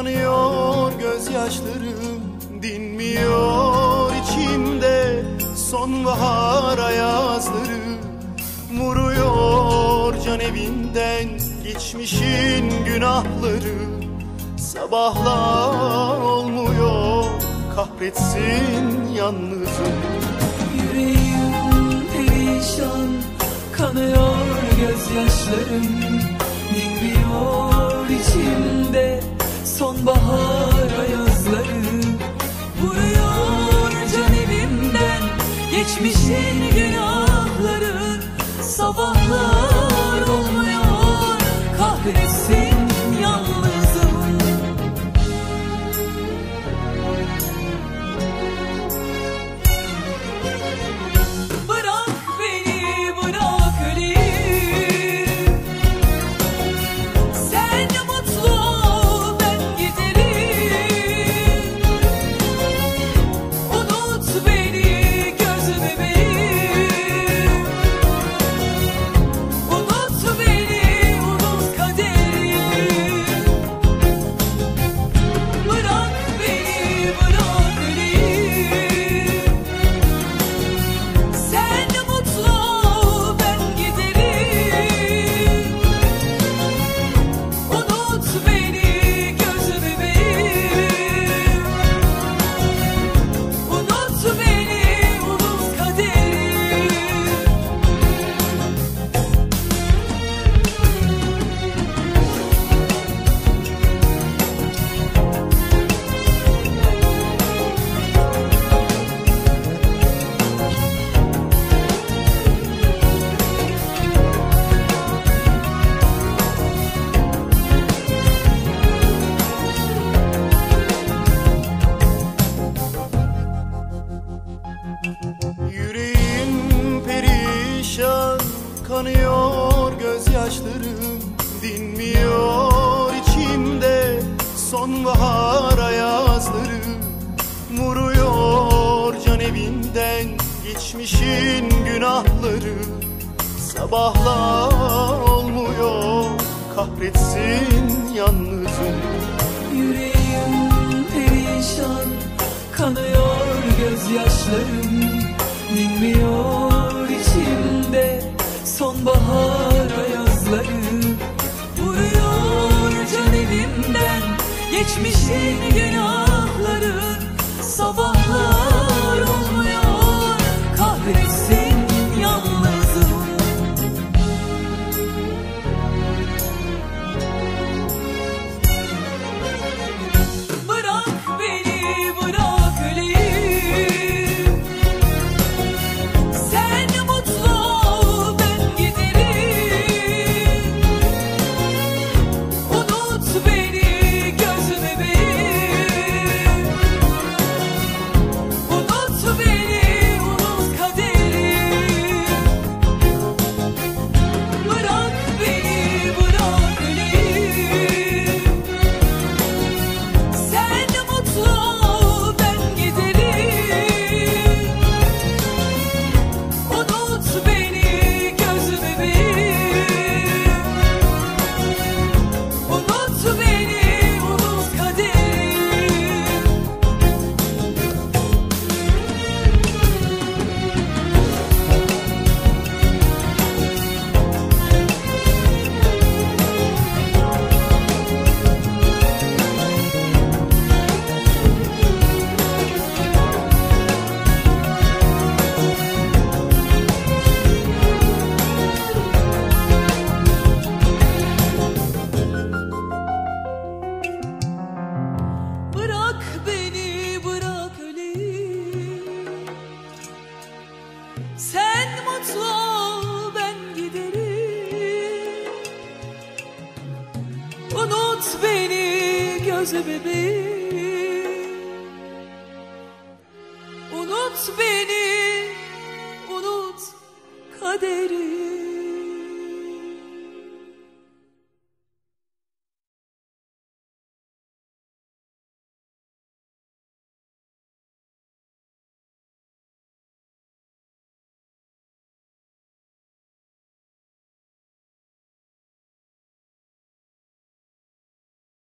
Kanıyor gözyaşlarım dinmiyor içimde Sonbahar ayazları vuruyor can evinden Geçmişin günahları. Sabahlar olmuyor Kahretsin yalnızım. Yüreğim perişan Kanıyor gözyaşlarım. Dinmiyor içimde Sonbahar ayazları Vuruyor can evimden Geçmişin günahları Sabahlar kanıyor gözyaşlarım dinmiyor içimde sonbahar ayazları vuruyor can evinden geçmişin günahları. Sabahlar olmuyor kahretsin yalnızım. Yüreğim perişan Kanıyor gözyaşlarım Unut beni göz bebeğim Unut beni unut kaderi